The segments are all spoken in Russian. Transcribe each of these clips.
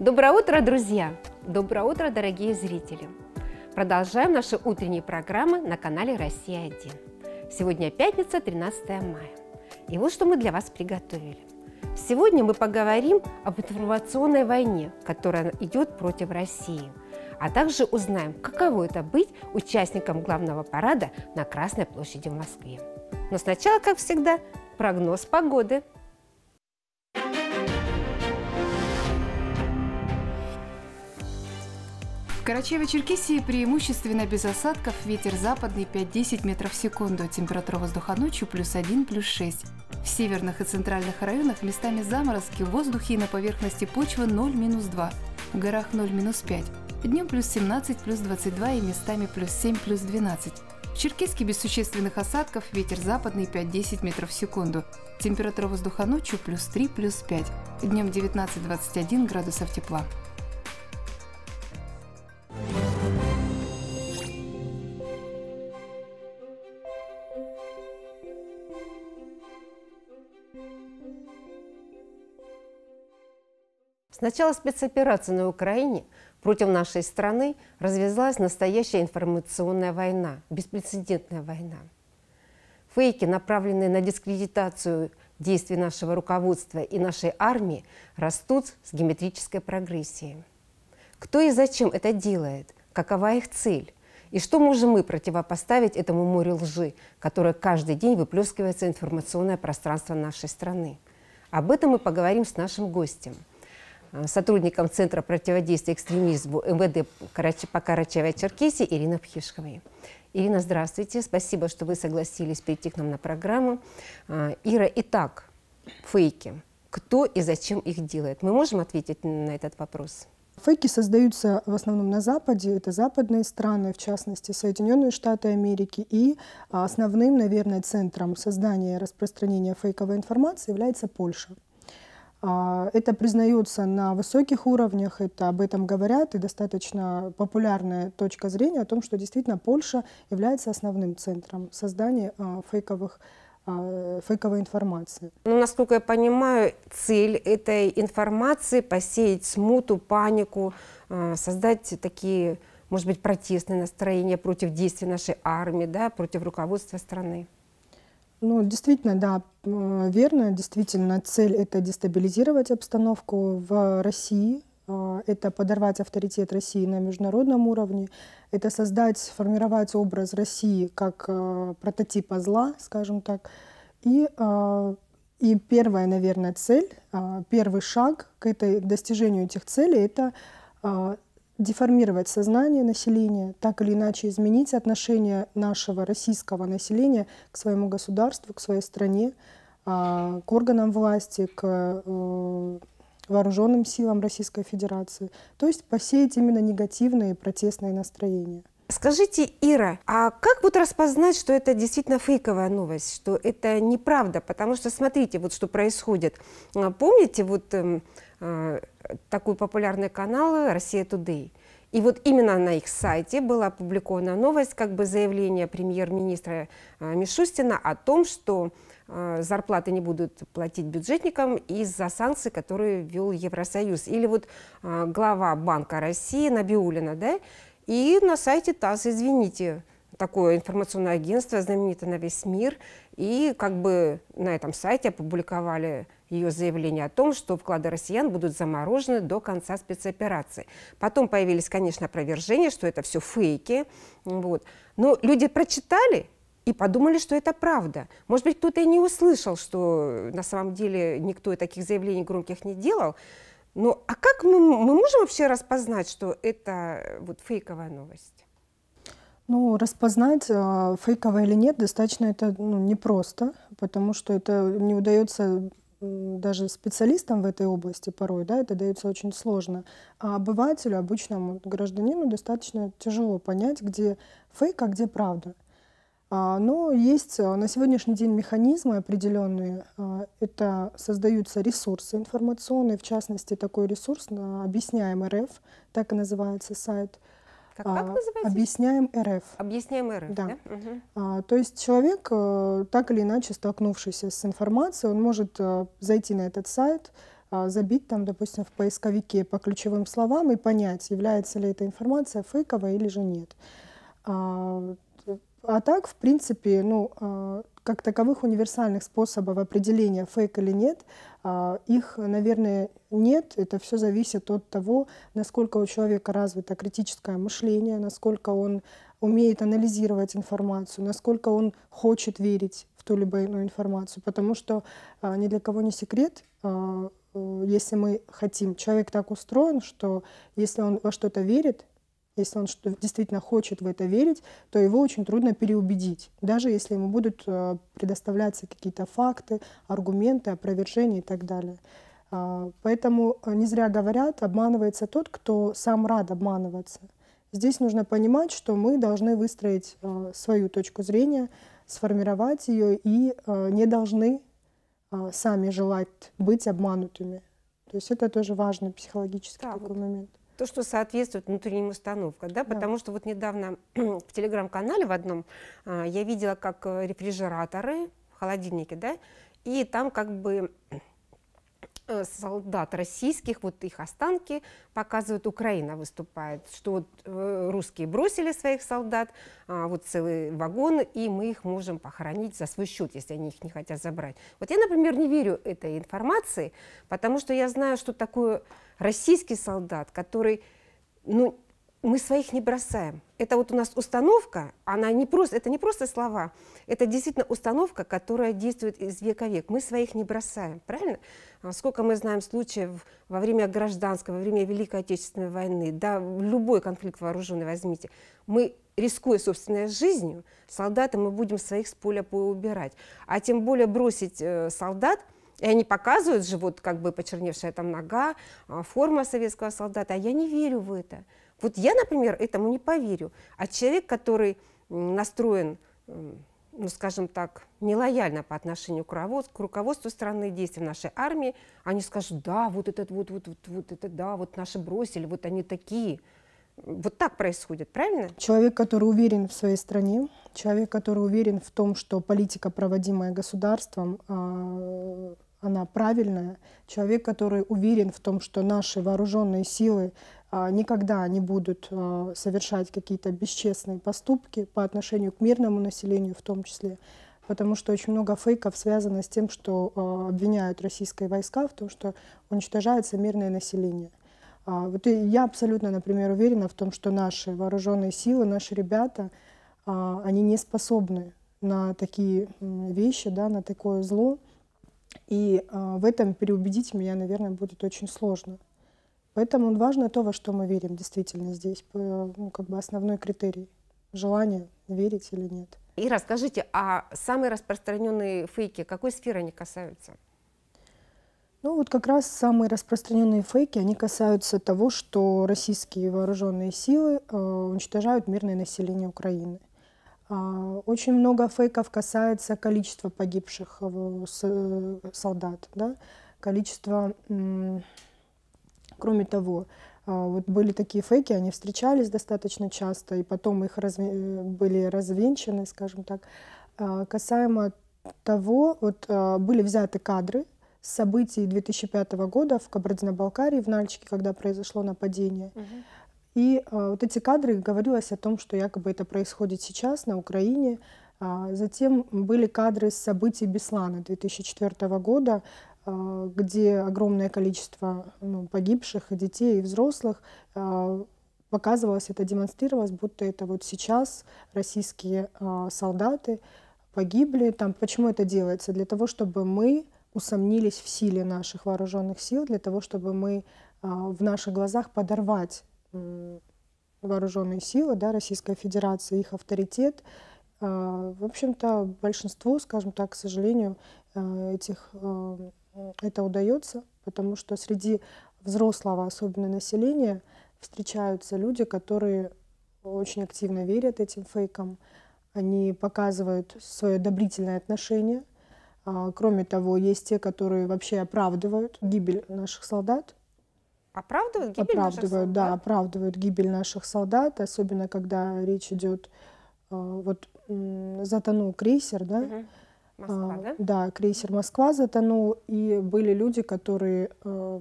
Доброе утро, друзья! Доброе утро, дорогие зрители! Продолжаем наши утренние программы на канале «Россия-1». Сегодня пятница, 13 мая. И вот что мы для вас приготовили. Сегодня мы поговорим об информационной войне, которая идет против России, а также узнаем, каково это быть участником главного парада на Красной площади в Москве. Но сначала, как всегда, прогноз погоды – Карачаево-Черкесии преимущественно без осадков, ветер западный 5-10 метров в секунду, температура воздуха ночью плюс 1, плюс 6. В северных и центральных районах местами заморозки, в воздухе и на поверхности почвы 0-2, в горах 0-5. Днем плюс 17, плюс 22 и местами плюс 7, плюс 12. В Черкеске без существенных осадков, ветер западный 5-10 метров в секунду. Температура воздуха ночью плюс 3, плюс 5. Днем 19-21 градусов тепла. С начала спецоперации на Украине против нашей страны развязалась настоящая информационная война, беспрецедентная война. Фейки, направленные на дискредитацию действий нашего руководства и нашей армии, растут с геометрической прогрессией. Кто и зачем это делает? Какова их цель? И что можем мы противопоставить этому морю лжи, которое каждый день выплескивается в информационное пространство нашей страны? Об этом мы поговорим с нашим гостем – сотрудником Центра противодействия экстремизму МВД по Карачаево-Черкесии Ирина Пхишковой. Ирина, здравствуйте. Спасибо, что вы согласились прийти к нам на программу. Э, Ира, итак, фейки. Кто и зачем их делает? Мы можем ответить на этот вопрос? Фейки создаются в основном на Западе, это западные страны, в частности Соединенные Штаты Америки, и основным, наверное, центром создания и распространения фейковой информации является Польша. А, это признается на высоких уровнях, это об этом говорят, и достаточно популярная точка зрения о том, что действительно Польша является основным центром создания а, фейковых а, фейковой информации. Ну, насколько я понимаю, цель этой информации посеять смуту, панику, создать такие, может быть, протестные настроения против действий нашей армии, да, против руководства страны. Ну, действительно, да, верно. Действительно, цель — это дестабилизировать обстановку в России, а, это подорвать авторитет России на международном уровне, это создать, сформировать образ России как а, прототипа зла, скажем так. И, а, и первая, наверное, цель, первый шаг к этой, достижению этих целей — это деформировать сознание населения, так или иначе изменить отношение нашего российского населения к своему государству, к своей стране, а, к органам власти, к э, вооруженным силам Российской Федерации. То есть посеять именно негативные протестные настроения. Скажите, Ира, а как вот распознать, что это действительно фейковая новость, что это неправда? Потому что смотрите, вот что происходит. А, помните, вот Э, такой популярный канал «Россия Тудей». И вот именно на их сайте была опубликована новость, как бы заявление премьер-министра э, Мишустина о том, что зарплаты не будут платить бюджетникам из-за санкций, которые ввел Евросоюз. Или вот глава Банка России Набиулина, да, и на сайте ТАСС, извините, такое информационное агентство, знаменитое на весь мир, и как бы на этом сайте опубликовали ее заявление о том, что вклады россиян будут заморожены до конца спецоперации. Потом появились, конечно, опровержения, что это все фейки. Вот. Но люди прочитали и подумали, что это правда. Может быть, кто-то и не услышал, что на самом деле никто таких заявлений громких не делал. Ну, а как мы, мы можем вообще распознать, что это вот фейковая новость? Ну, распознать, а, фейковое или нет, достаточно это ну, непросто, потому что это не удается даже специалистам в этой области порой, да, это дается очень сложно. А обывателю, обычному гражданину достаточно тяжело понять, где фейк, а где правда. А, но есть а, на сегодняшний день механизмы определенные. Это создаются ресурсы информационные, в частности, такой ресурс «Объясняем РФ», так и называется сайт – как, как а, называется? Объясняем РФ. Объясняем РФ, да. да? Угу. А, то есть человек, э, так или иначе столкнувшийся с информацией, он может э, зайти на этот сайт, а, забить там, допустим, в поисковике по ключевым словам и понять, является ли эта информация фейковой или же нет. А, так, в принципе, ну, а, как таковых универсальных способов определения, фейк или нет, а, их, наверное, нет. Это все зависит от того, насколько у человека развито критическое мышление, насколько он умеет анализировать информацию, насколько он хочет верить в ту либо иную информацию. Потому что а, ни для кого не секрет, э, если мы хотим, человек так устроен, что если он во что-то верит, если он действительно хочет в это верить, то его очень трудно переубедить, даже если ему будут э, предоставляться какие-то факты, аргументы, опровержения и так далее. А, поэтому э, не зря говорят, обманывается тот, кто сам рад обманываться. Здесь нужно понимать, что мы должны выстроить э, свою точку зрения, сформировать ее и не должны сами желать быть обманутыми. То есть это тоже важный психологический да, такой вот момент то, что соответствует внутренним установкам, да, да. потому что вот недавно в телеграм-канале в одном а, я видела, как э, рефрижераторы, холодильники, да, и там как бы солдат российских, вот их останки показывают, Украина выступает, что вот э, русские бросили своих солдат, а, вот целый вагон, и мы их можем похоронить за свой счет, если они их не хотят забрать. Вот я, например, не верю этой информации, потому что я знаю, что такое российский солдат, который, ну, мы своих не бросаем. Это вот у нас установка, она не просто, это не просто слова, это действительно установка, которая действует из века век. Мы своих не бросаем, правильно? А сколько мы знаем случаев во время гражданской, во время Великой Отечественной войны, да, любой конфликт вооруженный возьмите, мы рискуя собственной жизнью, солдаты мы будем своих с поля поубирать. А тем более бросить э, солдат – и они показывают же, вот как бы почерневшая там нога, а, форма советского солдата, а я не верю в это. Вот я, например, этому не поверю. А человек, который настроен, ну, скажем так, нелояльно по отношению к руководству, к руководству страны, действий нашей армии, они скажут, да, вот этот, вот, вот, вот, вот это, да, вот наши бросили, вот они такие. Вот так происходит, правильно? Человек, который уверен в своей стране, человек, который уверен в том, что политика, проводимая государством, а, она правильная. Человек, который уверен в том, что наши вооруженные силы никогда не будут а, совершать какие-то бесчестные поступки по отношению к мирному населению в том числе. Потому что очень много фейков связано с тем, что а, обвиняют российские войска в том, что уничтожается мирное население. А, вот я абсолютно, например, уверена в том, что наши вооруженные силы, наши ребята, а, они не способны на такие вещи, да, на такое зло. И в этом переубедить меня, наверное, будет очень сложно. Поэтому важно то, во что мы верим действительно здесь, ну, как бы основной критерий. Желание верить или нет. И расскажите, а самые распространенные фейки, какой сферы они касаются? Ну вот как раз самые распространенные фейки, они касаются того, что российские вооруженные силы э, уничтожают мирное население Украины. А, очень много фейков касается количества погибших э, солдат, да? количество, кроме того, а, вот были такие фейки, они встречались достаточно часто, и потом их разве... Э, были развенчаны, скажем так. А, касаемо того, вот были взяты кадры с событий 2005 года в Кабардино-Балкарии, в Нальчике, когда произошло нападение. Uh-huh. И вот эти кадры говорилось о том, что якобы это происходит сейчас на Украине. А затем были кадры с событий Беслана 2004 года, где огромное количество ну, погибших детей и взрослых э, показывалось, это демонстрировалось, будто это вот сейчас российские э, солдаты погибли. Там, почему это делается? Для того, чтобы мы усомнились в силе наших вооруженных сил, для того, чтобы мы в наших глазах подорвать вооруженные силы да, Российской Федерации, их авторитет. А, в общем-то, большинству, скажем так, к сожалению, а, этих, а, это удается, потому что среди взрослого, особенно населения, встречаются люди, которые очень активно верят этим фейкам. Они показывают свое одобрительное отношение. Кроме того, есть те, которые вообще оправдывают гибель наших солдат, Оправдывают гибель оправдывают, наших солдат? Да, оправдывают гибель наших солдат, особенно когда речь идет, э, вот затонул крейсер, да, угу. Москва, А, да? Да, крейсер «Москва» затонул, и были люди, которые э,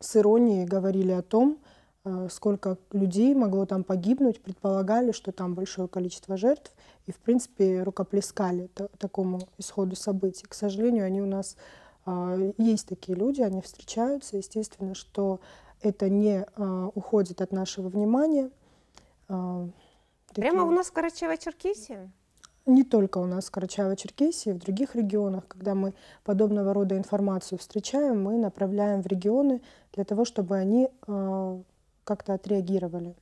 с иронией говорили о том, э, сколько людей могло там погибнуть, предполагали, что там большое количество жертв, и, в принципе, рукоплескали та- такому исходу событий. К сожалению, они у нас а, есть такие люди, они встречаются. Естественно, что это не а, уходит от нашего внимания. Прямо такие- у нас в Карачаево-Черкесии? Не только у нас в Карачаево-Черкесии, в других регионах, когда мы подобного рода информацию встречаем, мы направляем в регионы для того, чтобы они э, как-то отреагировали.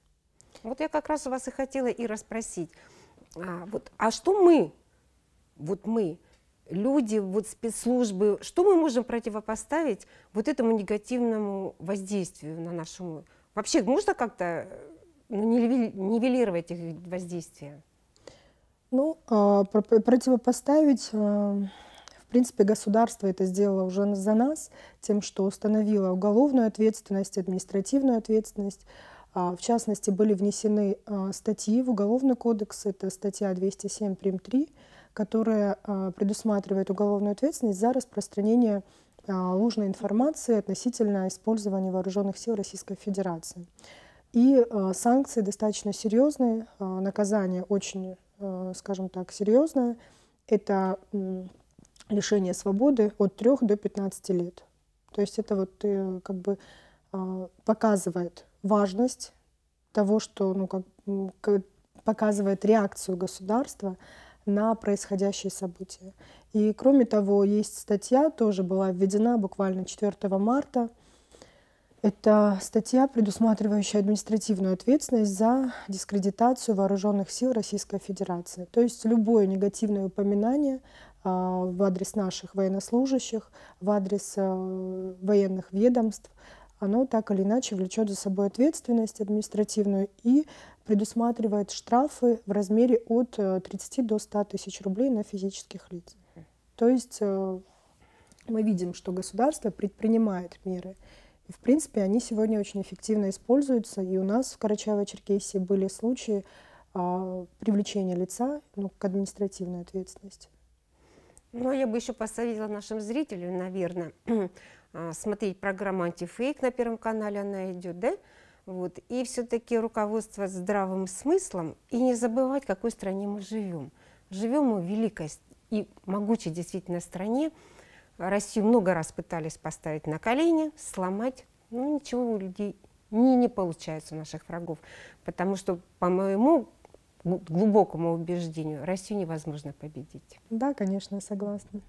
Вот я как раз у вас и хотела и расспросить. А, вот, а что мы, вот мы, люди, вот спецслужбы, что мы можем противопоставить вот этому негативному воздействию на нашу... Вообще можно как-то ну, нивели- нивелировать их воздействие? Ну, а, про- про- противопоставить, э, в принципе, государство это сделало уже за нас тем, что установило уголовную ответственность, административную ответственность. А, В частности, были внесены а, статьи в Уголовный кодекс, это статья 207 прим. 3, которая а, предусматривает уголовную ответственность за распространение а, ложной информации относительно использования вооруженных сил Российской Федерации. И санкции достаточно серьезные, наказание очень, скажем так, серьезное. Это лишение свободы от 3 до 15 лет. То есть это вот э, как бы э, показывает важность того, что ну, как, показывает реакцию государства на происходящие события. И кроме того, есть статья, тоже была введена буквально 4 марта, это статья, предусматривающая административную ответственность за дискредитацию вооруженных сил Российской Федерации. То есть любое негативное упоминание а, в адрес наших военнослужащих, в адрес а, военных ведомств, оно так или иначе влечет за собой ответственность административную и предусматривает штрафы в размере от э, 30 до 100 тысяч рублей на физических лиц. То есть э, мы видим, что государство предпринимает меры. В принципе, они сегодня очень эффективно используются. И у нас в Карачаево-Черкесии были случаи а, привлечения лица ну, к административной ответственности. Ну, я бы еще посоветовала нашим зрителям, наверное, а, смотреть программу «Антифейк» на Первом канале, она идет, да? Вот. И все-таки руководство здравым смыслом, и не забывать, в какой стране мы живем. Живем мы в великой и могучей действительно стране. Россию много раз пытались поставить на колени, сломать, но ничего у людей не, не получается у наших врагов. Потому что, по моему гл- глубокому убеждению, Россию невозможно победить. Да, конечно, я согласна.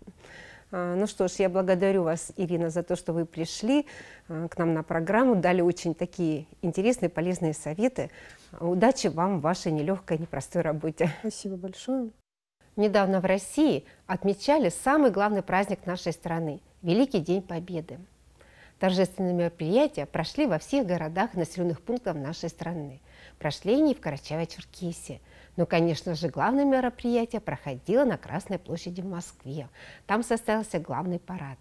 А, Ну что ж, я благодарю вас, Ирина, за то, что вы пришли а, к нам на программу, дали очень такие интересные, полезные советы. Удачи вам в вашей нелегкой, непростой работе. Спасибо большое. Недавно в России отмечали самый главный праздник нашей страны – Великий День Победы. Торжественные мероприятия прошли во всех городах и населенных пунктах нашей страны. Прошли они и в Карачаево-Черкесии. Но, конечно же, главное мероприятие проходило на Красной площади в Москве. Там состоялся главный парад.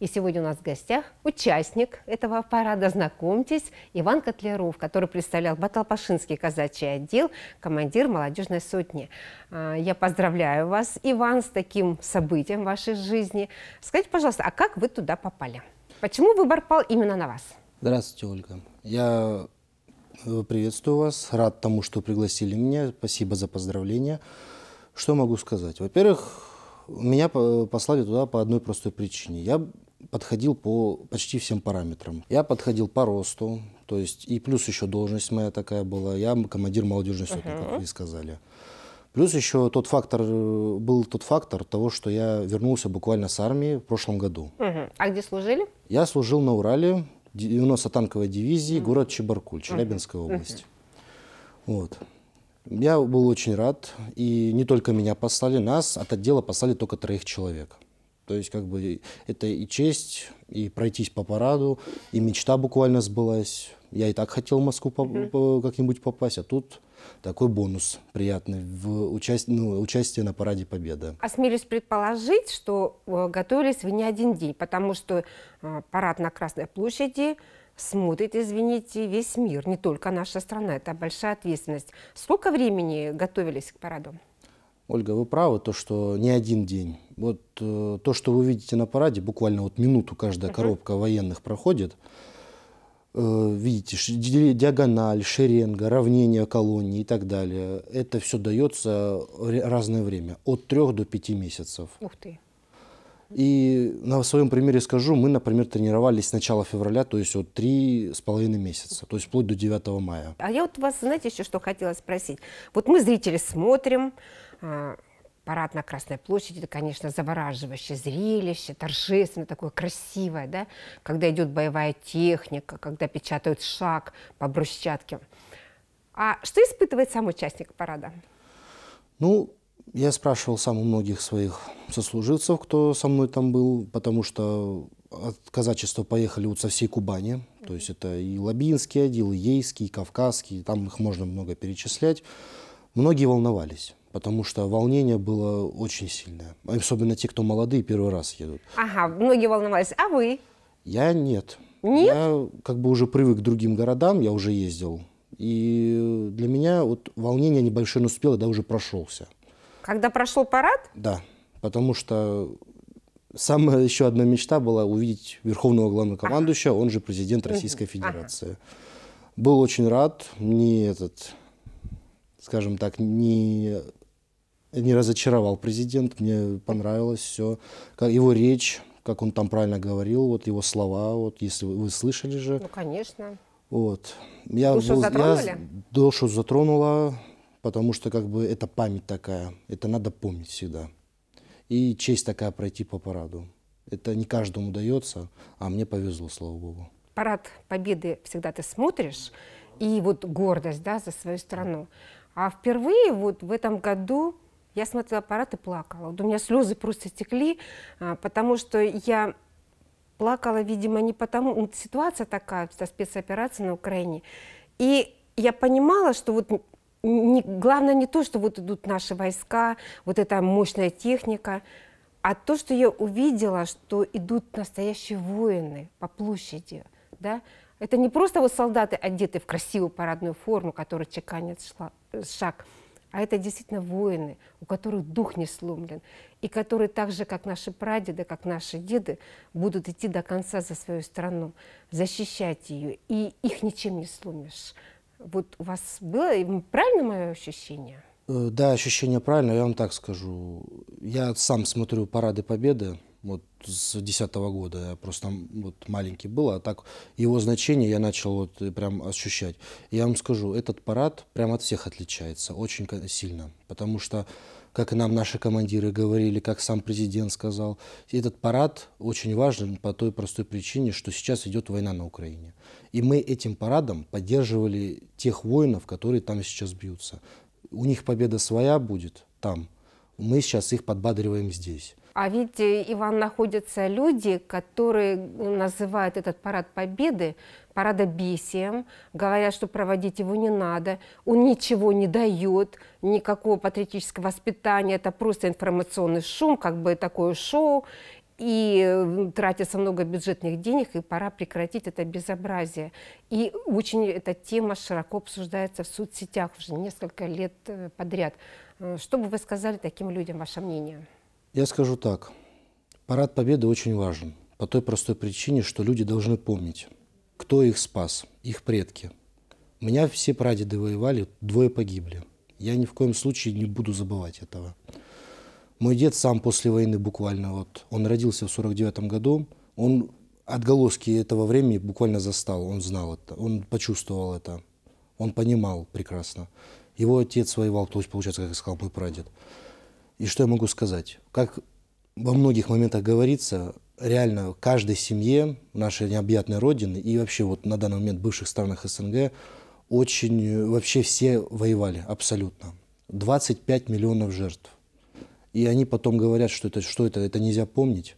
И сегодня у нас в гостях участник этого парада. Знакомьтесь, Иван Котляров, который представлял Баталпашинский казачий отдел, командир молодежной сотни. А, Я поздравляю вас, Иван, с таким событием в вашей жизни. Скажите, пожалуйста, а как вы туда попали? Почему выбор пал именно на вас? Здравствуйте, Ольга. Я э, приветствую вас, рад тому, что пригласили меня. Спасибо за поздравления. Что могу сказать? Во-первых, меня по- послали туда по одной простой причине. Я подходил по почти всем параметрам. Я подходил по росту, то есть и плюс еще должность моя такая была. Я командир молодежной сотни, как вы сказали. Плюс еще тот фактор, э, был тот фактор того, что я вернулся буквально с армии в прошлом году. Мгм. А где служили? Я служил на Урале, 90-танковой дивизии, город Чебаркуль, Челябинская область. Вот. Я был очень рад, и не только меня послали, нас от отдела послали только троих человек. То есть, как бы, это и честь, и пройтись по параду, и мечта буквально сбылась. Я и так хотел в Москву по- по- как-нибудь попасть, а тут такой бонус приятный в участии, ну, участие на параде Победы. Осмелюсь предположить, что э, готовились вы не один день, потому что э, парад на Красной площади смотрит, извините, весь мир, не только наша страна. Это большая ответственность. Сколько времени готовились к параду? Ольга, вы правы, то, что не один день. Вот э, то, что вы видите на параде, буквально вот минуту каждая коробка военных проходит. Э, видите, диагональ, шеренга, равнение колонии и так далее. Это все дается разное время, от трех до пяти месяцев. Ух ты. И на своем примере скажу, мы, например, тренировались с начала февраля, то есть вот три с половиной месяца, то есть вплоть до 9 мая. А я вот вас, знаете, еще что хотела спросить. Вот мы, зрители, смотрим, парад на Красной площади, это, конечно, завораживающее зрелище, торжественное, такое красивое, да, когда идет боевая техника, когда печатают шаг по брусчатке. А что испытывает сам участник парада? Ну, я спрашивал сам у многих своих сослуживцев, кто со мной там был, потому что от казачества поехали вот со всей Кубани. То есть это и Лабинский отдел, и Ейский, и Кавказский, там их можно много перечислять. Многие волновались, потому что волнение было очень сильное. Особенно те, кто молодые, первый раз едут. Ага, многие волновались. А вы? Я нет. Нет? Я как бы уже привык к другим городам, я уже ездил. И для меня вот волнение небольшое наступило, да, уже прошелся. Когда прошел парад? Да, потому что самая еще одна мечта была увидеть верховного главнокомандующего, он же президент Российской Федерации. Был очень рад, не этот, скажем так, не, не разочаровал президент, мне понравилось все, его речь, как он там правильно говорил, вот его слова, вот если вы, вы слышали же, Ну, конечно. вот. Я Душу я затронули? душу затронула, потому что как бы это память такая, это надо помнить всегда. И честь такая пройти по параду. Это не каждому дается, а мне повезло, слава богу. Парад Победы всегда ты смотришь, и вот гордость, да, за свою страну. А впервые вот в этом году я смотрела парад и плакала. Вот у меня слезы просто текли, а, потому что я плакала, видимо, не потому, ну, ситуация такая, со спецоперацией на Украине. И я понимала, что вот не, главное не то, что вот идут наши войска, вот эта мощная техника, а то, что я увидела, что идут настоящие воины по площади, да, это не просто вот солдаты, одеты в красивую парадную форму, которые чеканят шла- шаг, а это действительно воины, у которых дух не сломлен, и которые так же, как наши прадеды, как наши деды, будут идти до конца за свою страну, защищать ее, и их ничем не сломишь. Вот у вас было правильно мое ощущение? Э, Да, ощущение правильно, я вам так скажу. Я сам смотрю парады Победы вот с 2010 года, я просто вот маленький был, а так его значение я начал вот прям ощущать. Я вам скажу, этот парад прям от всех отличается, очень сильно, потому что, как и нам наши командиры говорили, как сам президент сказал, этот парад очень важен по той простой причине, что сейчас идет война на Украине. И мы этим парадом поддерживали тех воинов, которые там сейчас бьются. У них победа своя будет там. Мы сейчас их подбадриваем здесь. А ведь, э, Иван, находятся люди, которые называют этот парад Победы парадобесием, говорят, что проводить его не надо, он ничего не дает, никакого патриотического воспитания, это просто информационный шум, как бы такое шоу, и э, тратится много бюджетных денег, и пора прекратить это безобразие. И очень эта тема широко обсуждается в соцсетях уже несколько лет э, подряд. Что бы вы сказали таким людям, ваше мнение? Я скажу так. Парад Победы очень важен. По той простой причине, что люди должны помнить, кто их спас, их предки. У меня все прадеды воевали, двое погибли. Я ни в коем случае не буду забывать этого. Мой дед сам после войны буквально, вот, он родился в 49 году, он отголоски этого времени буквально застал, он знал это, он почувствовал это, он понимал прекрасно. Его отец воевал, то есть, получается, как я сказал, мой прадед. И что я могу сказать? Как во многих моментах говорится, реально каждой семье нашей необъятной родины и вообще вот на данный момент бывших странах СНГ очень, вообще все воевали абсолютно. 25 миллионов жертв. И они потом говорят, что это, что это, это нельзя помнить.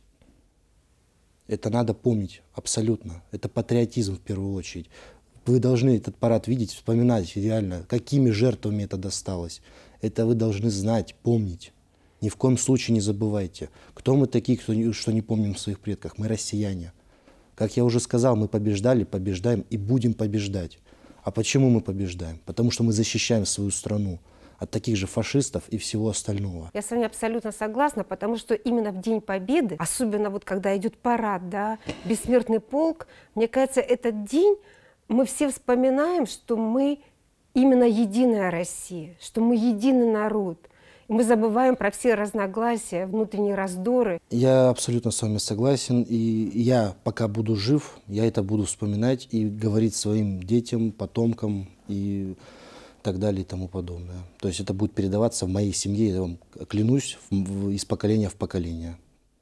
Это надо помнить абсолютно. Это патриотизм в первую очередь. Вы должны этот парад видеть, вспоминать реально, какими жертвами это досталось. Это вы должны знать, помнить. Ни в коем случае не забывайте. Кто мы такие, кто что не помним своих предков? Мы россияне. Как я уже сказал, мы побеждали, побеждаем и будем побеждать. А почему мы побеждаем? Потому что мы защищаем свою страну. от таких же фашистов и всего остального. Я с вами абсолютно согласна, потому что именно в День Победы, особенно вот когда идет парад, да, бессмертный полк, мне кажется, этот день мы все вспоминаем, что мы именно единая Россия, что мы единый народ. Мы забываем про все разногласия, внутренние раздоры. Я абсолютно с вами согласен. И я, пока буду жив, я это буду вспоминать и говорить своим детям, потомкам и так далее и тому подобное. То есть это будет передаваться в моей семье, я вам клянусь, из поколения в поколение,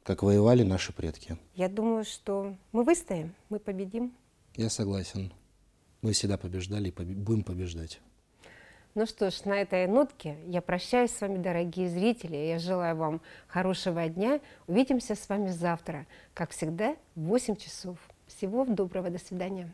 как воевали наши предки. Я думаю, что мы выстоим, мы победим. Я согласен. Мы всегда побеждали и будем побеждать. Ну что ж, на этой нотке я прощаюсь с вами, дорогие зрители. Я желаю вам хорошего дня. Увидимся с вами завтра, как всегда, в 8 часов. Всего доброго, до свидания.